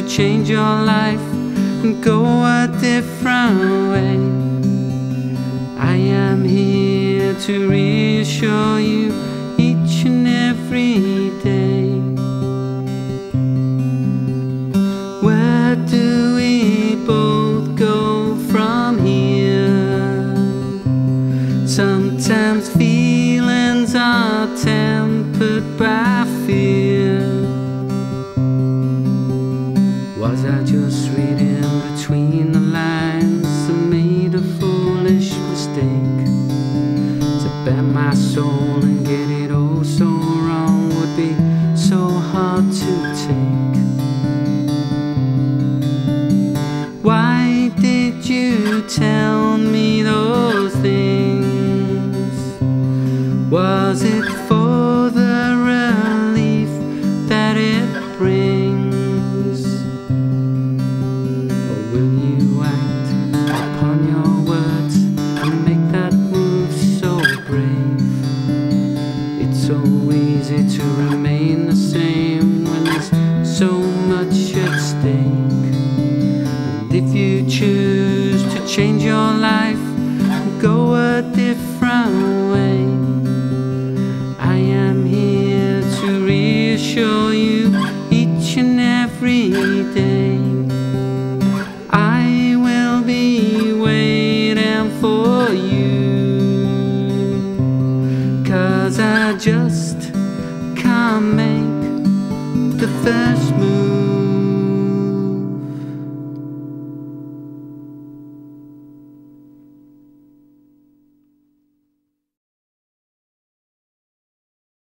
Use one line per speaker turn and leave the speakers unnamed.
to change your life and go a different way, I am here to reassure you each and every day. Where do we both go from here? Sometimes feelings are tempered by Was I just reading between the lines and made a foolish mistake? To bet my soul and get it all so wrong would be so hard to take. Why did you tell me those things? Was it for easy to remain the same when there's so much at stake. And if you choose to change your life and go a different way, I am here to reassure you each and every day. I will be waiting for you. Cause I just can't make the first move.